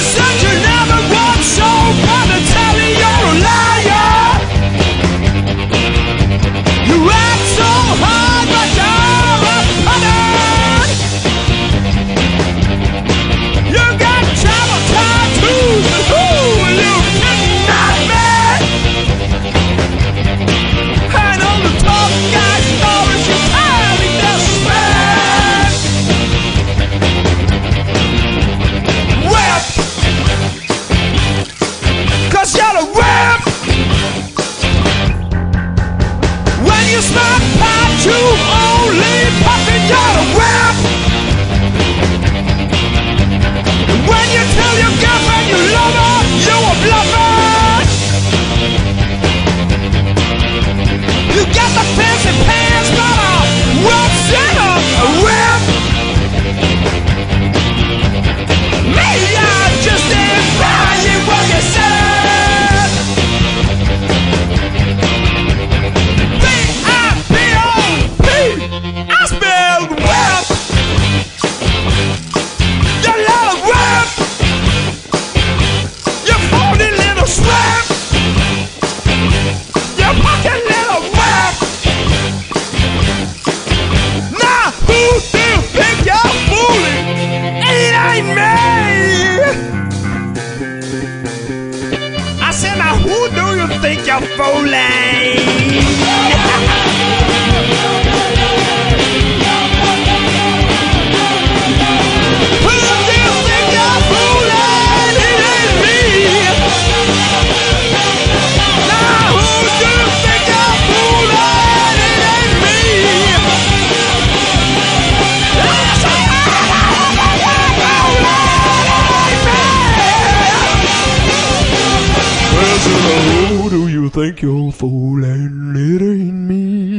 such you. You. think you're fooling. thank you for letting it in me.